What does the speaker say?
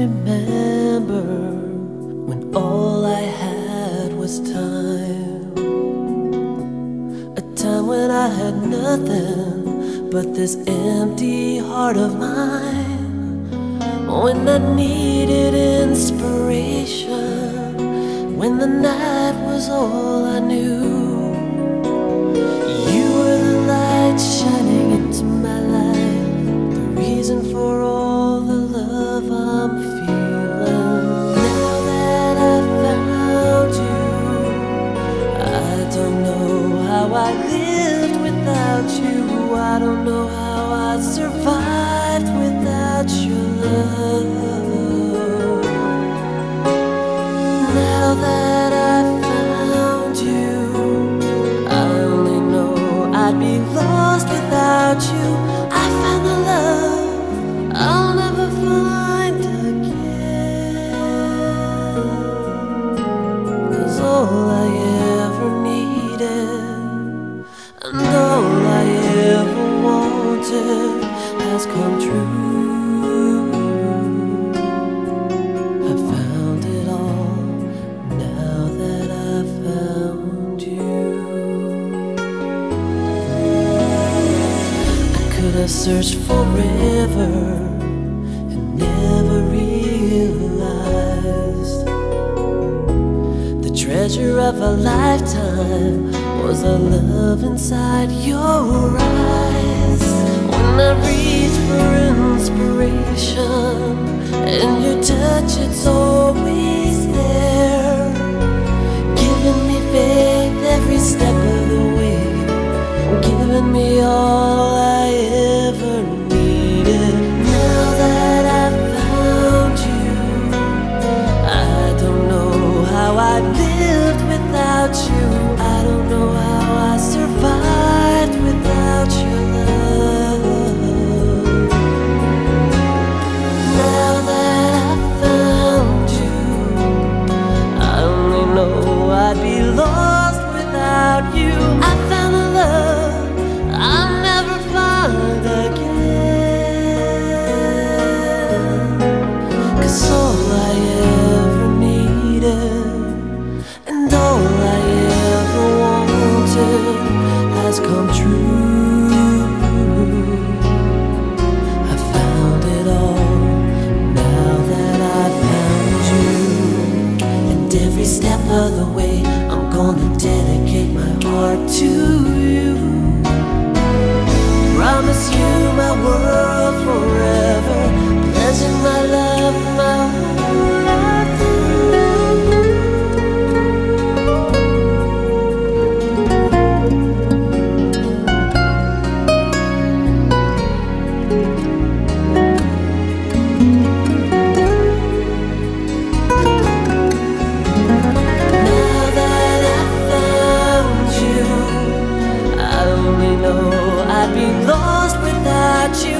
remember when all I had was time. A time when I had nothing but this empty heart of mine. When I needed inspiration, when the night was all I knew. without you. I don't know how I survived without your love. I searched forever and never realized. The treasure of a lifetime was the love inside your eyes. When I reached for an this. every step of the way I'm gonna dedicate my heart to you. Promise you my world about you.